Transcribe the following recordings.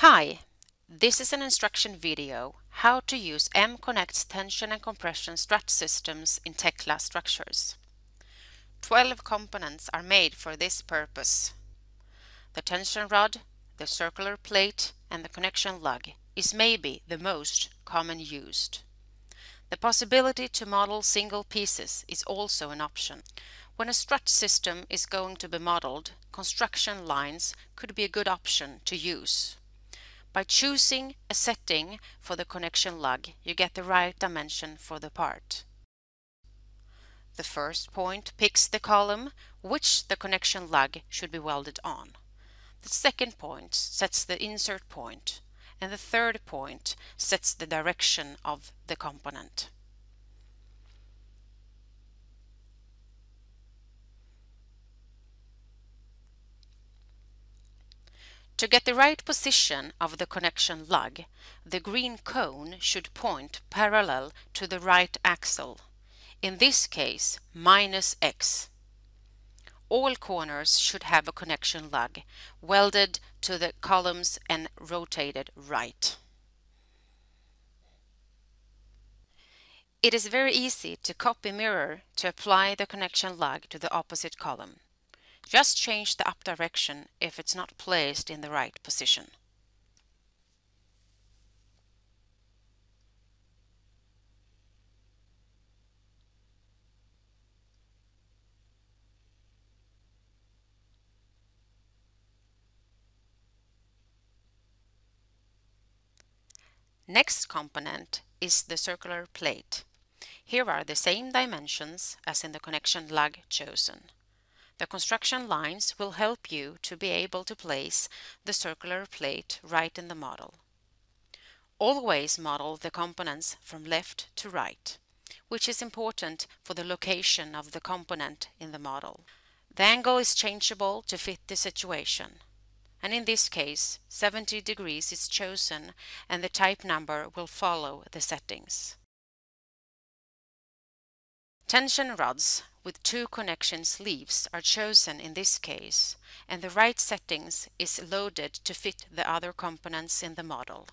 Hi, this is an instruction video how to use M-Connect's tension and compression strut systems in Tekla structures. 12 components are made for this purpose. The tension rod, the circular plate and the connection lug is maybe the most common used. The possibility to model single pieces is also an option. When a strut system is going to be modeled, construction lines could be a good option to use. By choosing a setting for the connection lug, you get the right dimension for the part. The first point picks the column which the connection lug should be welded on. The second point sets the insert point and the third point sets the direction of the component. To get the right position of the connection lug, the green cone should point parallel to the right axle, in this case minus x. All corners should have a connection lug welded to the columns and rotated right. It is very easy to copy mirror to apply the connection lug to the opposite column. Just change the up direction if it's not placed in the right position. Next component is the circular plate. Here are the same dimensions as in the connection lug chosen. The construction lines will help you to be able to place the circular plate right in the model. Always model the components from left to right, which is important for the location of the component in the model. The angle is changeable to fit the situation. And in this case, 70 degrees is chosen and the type number will follow the settings. Tension rods with two connection sleeves are chosen in this case, and the right settings is loaded to fit the other components in the model.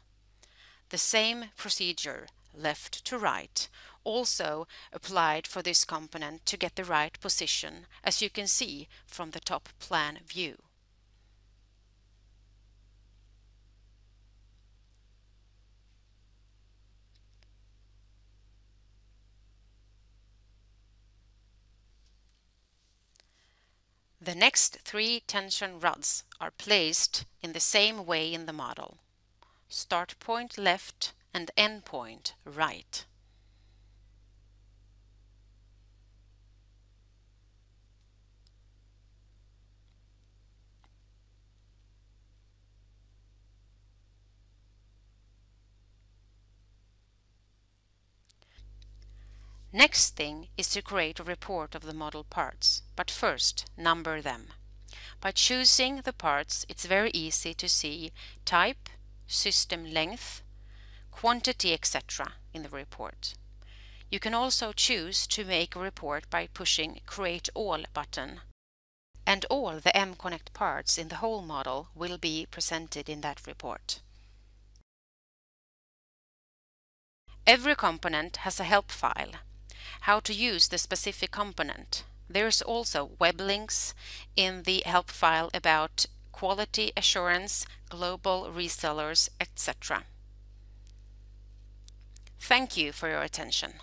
The same procedure, left to right, also applied for this component to get the right position, as you can see from the top plan view. The next three tension rods are placed in the same way in the model. Start point left and end point right. Next thing is to create a report of the model parts, but first number them. By choosing the parts it's very easy to see type, system length, quantity etc. in the report. You can also choose to make a report by pushing Create All button and all the M-Connect parts in the whole model will be presented in that report. Every component has a help file how to use the specific component. There's also web links in the help file about quality assurance, global resellers, etc. Thank you for your attention.